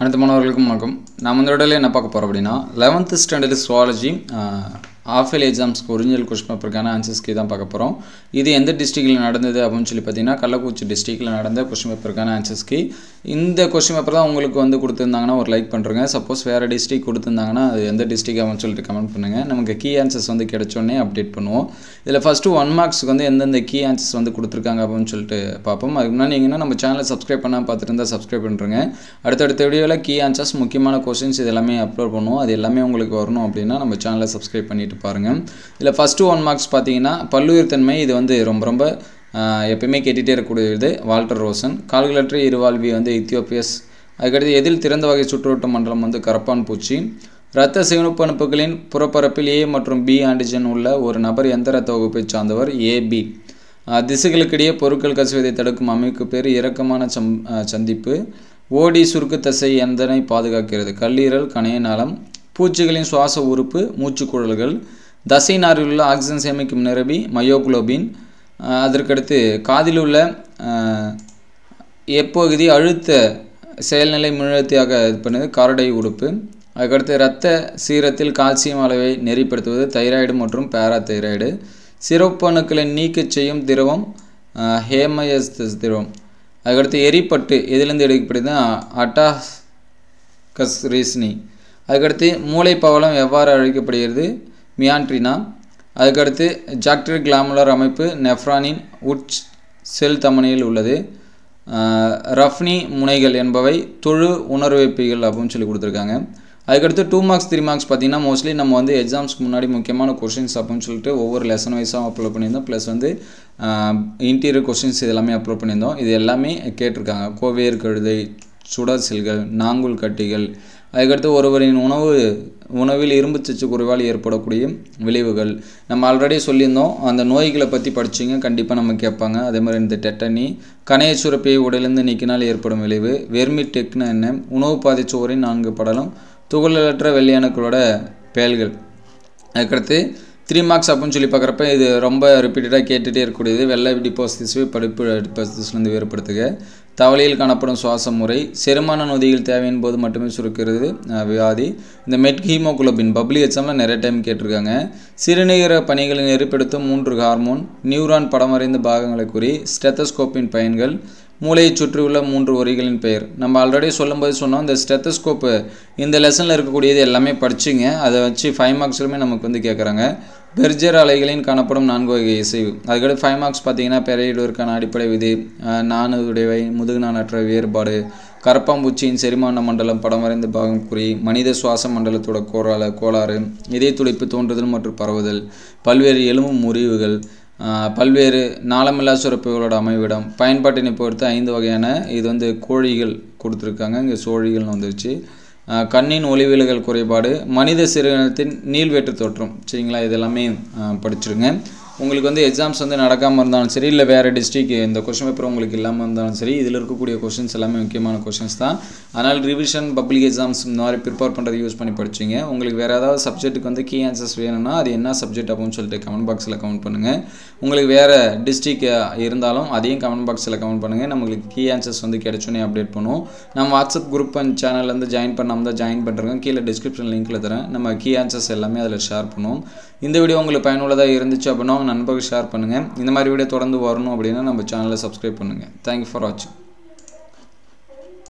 அனைத்து மாணவர்களுக்கும் வணக்கம். நம்ம இந்த இடத்துல என்ன பார்க்க போகிறோம் அப்படின்னா லெவன்த்து ஸ்டாண்டர்டு சுவாலஜி ஆஃப் எக்ஸாம்ஸ்க்கு ஒரிஜினல் கொஸ்டின் பேப்பருக்கான ஆன்சர்ஸ்க்கு தான் பார்க்க போகிறோம் இது எந்த டிஸ்ட்ரிக்டில் நடந்தது அப்படின்னு சொல்லி பார்த்தீங்கன்னா கள்ளக்குறிச்சி டிஸ்ட்ரிக்டில் நடந்த கொஸ்டின் பேப்பருக்கான ஆன்சர்ஸ்க்கு இந்த கொஸ்டின் பேப்பர் தான் உங்களுக்கு வந்து கொடுத்துருந்தாங்கன்னா ஒரு லைக் பண்ணுறேங்க சப்போஸ் வேறு டிஸ்ட்ரிக் கொடுத்துருந்தாங்கன்னா அது எந்த டிஸ்ட்ரிக் அப்படின்னு சொல்லிட்டு கமெண்ட் பண்ணுங்கள் நமக்கு கீ ஆன்சர்ஸ் வந்து கிடைச்சோடனே அப்டேட் பண்ணுவோம். இதில் ஃபஸ்ட்டு ஒன் மார்க்ஸ்க்கு வந்து எந்தெந்த கீ ஆன்சர்ஸ் வந்து கொடுத்துருக்காங்க அப்படின்னு சொல்லிட்டு பார்ப்போம். அதுக்கு முன்னாடி நீங்கள் நம்ம சேனலை சப்ஸ்கிரைப் பண்ணால் பார்த்துருந்தா இருந்தால் சப்ஸ்கிரைப் பண்ணுறங்க அடுத்தடுத்த வீடியோவில் கீ ஆன்சர்ஸ் முக்கியமான கொஸ்டின்ஸ் இது எல்லாமே அப்லோட் பண்ணுவோம். அது எல்லாமே உங்களுக்கு வரணும் அப்படின்னா நம்ம சேனலை சப்ஸ்கிரைப் பண்ணிட்டு பாருங்கள் இதில் ஃபஸ்ட்டு ஒன் மார்க்ஸ் பார்த்தீங்கன்னா பல்லுயிர் தன்மை இது வந்து ரொம்ப ரொம்ப எப்பயுமே கேட்டுகிட்டே இருக்கக்கூடியது வால்டர் ரோசன். கால்குலேட்டர் இருவாழ்வி வந்து இத்தியோப்பியஸ். அதுக்கடுத்து எதில் திறந்த வகை சுற்றுவட்ட மண்டலம் வந்து கரப்பான் பூச்சி. இரத்த சிவப்பு அணுப்புகளின் புறப்பரப்பில் ஏ மற்றும் பி ஆன்டிஜன் உள்ள ஒரு நபர் எந்த இரத்த வகுப்பை சார்ந்தவர்? ஏபி திசுகளுக்கிடையே பொருட்கள் கசிவதை தடுக்கும் அமைப்பு பேர் இறக்கமான சம் சந்திப்பு. ஓடி சுருக்கு தசை எந்தனை பாதுகாக்கிறது? கல்லீரல் கணைய நாளம் பூச்சிகளின் சுவாச உறுப்பு மூச்சுக்குழல்கள் தசை நாரில் உள்ள ஆக்சிஜன் சேமிக்கும் நிரபி மயோகுளோபின் அதற்கடுத்து காதில் உள்ள எப்பகுதி அழுத்த செயல்நிலை மின்னழுத்தியாக இது பண்ணுது காரடை உறுப்பு அதுக்கடுத்து இரத்த சீரத்தில் கால்சியம் அளவை நெறிப்படுத்துவது தைராய்டு மற்றும் பேராதைராய்டு. சிறப்பணுக்களை நீக்கச் செய்யும் திரவம் ஹேமயஸ் திரவம். அதுக்கடுத்து எரிப்பட்டு எதிலிருந்து எடுக்கப்படுது அட்டாகஸ் ரீஸ்னி அதுக்கடுத்து மூளை பவளம் எவ்வாறு அழைக்கப்படுகிறது? மியான்ட்ரினா. அதுக்கடுத்து ஜாக்டர் கிளாமுலர் அமைப்பு நெஃப்ரானின் உட்ச் செல் தமனியில் உள்ளது. ரஃப்னி முனைகள் என்பவை தொழு உணர்வைப்பிகள் அப்படின்னு சொல்லி கொடுத்துருக்காங்க. அதுக்கடுத்து டூ மார்க்ஸ் த்ரீ மார்க்ஸ் பார்த்தீங்கன்னா மோஸ்ட்லி நம்ம வந்து எக்ஸாம்ஸ்க்கு முன்னாடி முக்கியமான கொஷின்ஸ் அப்படின்னு சொல்லிட்டு ஒவ்வொரு லெசன் வைஸாக அப்லோட் பண்ணியிருந்தோம். ப்ளஸ் வந்து இன்டீரியர் கொஷின்ஸ் இது எல்லாமே அப்லோட் பண்ணியிருந்தோம். இது எல்லாமே கேட்டிருக்காங்க. கோவேர் கழுதை சுடர் செல்கள் நாங்குல் கட்டிகள் அதுக்கடுத்து ஒருவரின் உணவு உணவில் இரும்பு சத்து குறைவால் ஏற்படக்கூடிய விளைவுகள். நம்ம ஆல்ரெடி சொல்லியிருந்தோம் அந்த நோய்களை பற்றி படிச்சிங்க கண்டிப்பாக நம்ம கேட்பாங்க. அதே மாதிரி இந்த டெட்டனி கணைய சுரப்பியை உடலிருந்து நீக்கினால் ஏற்படும் விளைவு. வெர்மி டெக்னா என்ன? உணவு பாதிச்சோரின் நான்கு படலம் துகளற்ற வெள்ளையணுக்களோட பெயல்கள் அதுக்கடுத்து த்ரீ மார்க்ஸ் அப்படின்னு சொல்லி பார்க்குறப்ப இது ரொம்ப ரிப்பீட்டடாக கேட்டுகிட்டே இருக்கக்கூடியது. வெள்ளை டிபாசிட்டிஸை படிப்பு டிபாசிட்டிஸ்லேருந்து வேறுபடுத்துக. தவளையில் காணப்படும் சுவாச முறை செரிமான நொதியில் தேவையின் போது மட்டுமே சுருக்கிறது. வியாதி. இந்த மெட் ஹீமோகுளோபின் பப்ளி எக்ஸாமில் நிறைய டைம் கேட்டிருக்காங்க. சிறுநீர பணிகளை நெறிப்படுத்தும் மூன்று ஹார்மோன் நியூரான் படமறைந்த பாகங்களை கூறி ஸ்டெத்தஸ்கோப்பின் பயன்கள் மூளையை சுற்றியுள்ள மூன்று ஒரிகளின் பெயர். நம்ம ஆல்ரெடி சொல்லும்போது சொன்னோம் இந்த ஸ்டெத்தஸ்கோப்பு இந்த லெசனில் இருக்கக்கூடியது எல்லாமே படிச்சிங்க. அதை வச்சு ஃபைவ் மார்க்ஸ்லுமே நமக்கு வந்து கேட்குறாங்க பெர்ஜர் அலைகளின் காணப்படும் நான்கு வகை இசைவு. அதுக்கடுத்து ஃபைவ் மார்க்ஸ் பார்த்தீங்கன்னா பெரையிடுவதற்கான அடிப்படை விதி நானுடையவை முதுகு நானற்ற வேறுபாடு கரப்பாம்பூச்சியின் செரிமான மண்டலம் படம் வரைந்த பாகம் குறி மனித சுவாச மண்டலத்தோட கோரால கோளாறு இதய துடிப்பு தோன்றுதல் மற்றும் பரவுதல் பல்வேறு எலும்பு முறிவுகள் பல்வேறு நாளமில்லா சுரப்புகளோட அமைவிடம் பயன்பாட்டினை பொறுத்து ஐந்து வகையான இது வந்து கோழிகள் கொடுத்துருக்காங்க. இங்கே சோழிகள்னு வந்துருச்சு. கண்ணின் ஒளிவிலகல் குறைபாடு மனித சிறுநத்தின் நீள்வேற்று தோற்றம். சரிங்களா? இதெல்லாமே எல்லாமே படிச்சிருங்க. உங்களுக்கு வந்து எக்ஸாம்ஸ் வந்து நடக்காமல் இருந்தாலும் சரி இல்லை வேறு டிஸ்ட்ரிக் இந்த கொஷின் பேப்பர் உங்களுக்கு இல்லாமல் இருந்தாலும் சரி இதில் இருக்கக்கூடிய கொஷின்ஸ் எல்லாமே முக்கியமான கொஷின்ஸ் தான். அதனால் ரிவிஷன் பப்ளிக் எக்ஸாம்ஸ் இந்த மாதிரி ப்ரிப்பேர் பண்ணுறது யூஸ் பண்ணி படிச்சிங்க. உங்களுக்கு வேறு ஏதாவது சப்ஜெக்ட்டுக்கு வந்து கீ ஆன்சர்ஸ் வேணும்னா அது என்ன சப்ஜெக்ட் அப்படின்னு சொல்லிட்டு கமெண்ட் பாக்ஸில் கமெண்ட் பண்ணுங்கள் உங்களுக்கு வேறு டிஸ்ட்ரிக் இருந்தாலும் அதையும் கமெண்ட் பாக்ஸில் கமெண்ட் பண்ணுங்கள் நம்மளுக்கு கீ ஆன்சர்ஸ் வந்து கிடச்சோன்னே அப்டேட் பண்ணுவோம். நம்ம வாட்ஸ்அப் குரூப் அண்ட் சேனல்லேருந்து ஜாயின் பண்ணாமல் தான் ஜாயின் பண்ணுறோம் கீழே டிஸ்கிரிப்ஷன் லிங்க்கில் தரேன். நம்ம கீ ஆன்சர்ஸ் எல்லாமே அதில் ஷேர் பண்ணுவோம். இந்த வீடியோ உங்களுக்கு பயனுள்ளதாக இருந்துச்சு அப்படின்னா நண்பர்கள் ஷேர் பண்ணுங்கள் இந்த மாதிரி வீடியோ தொடர்ந்து வரணும் அப்படின்னா நம்ம சேனலை சப்ஸ்கிரைப் பண்ணுங்கள் தேங்க்யூ ஃபார் வாட்சிங்